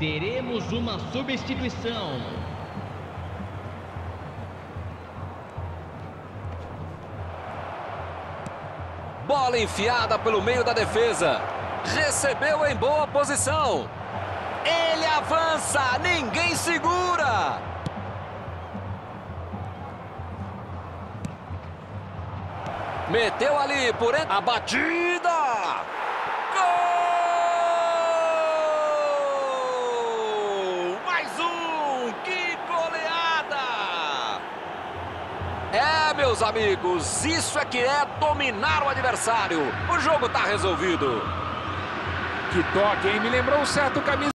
Teremos uma substituição. Bola enfiada pelo meio da defesa. Recebeu em boa posição. Ele avança, ninguém segura. Meteu ali por a batida. Gol! Mais um! Que goleada! É, meus amigos, isso é que é dominar o adversário. O jogo está resolvido. Que toque, hein? Me lembrou um certo camisa.